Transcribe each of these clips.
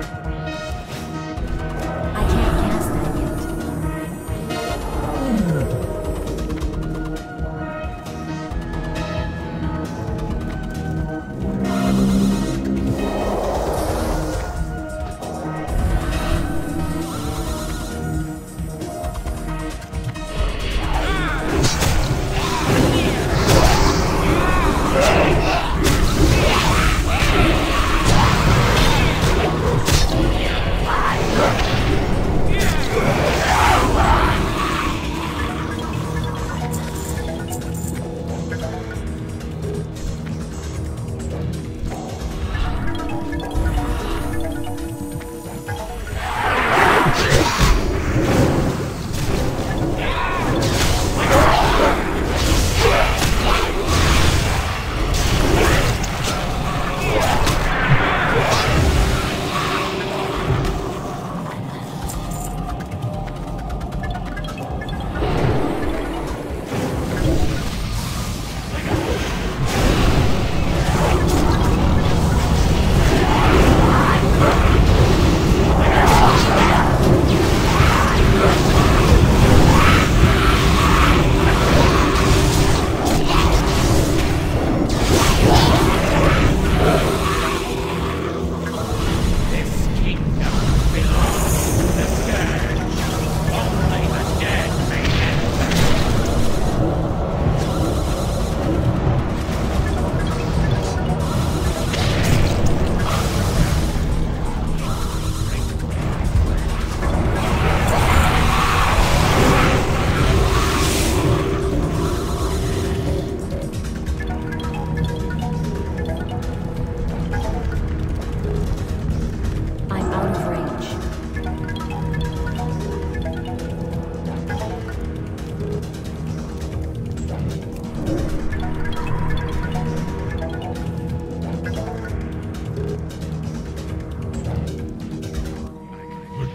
I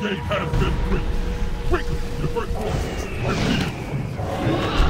Gate has been breached. Quickly, divert forces. Repeat. This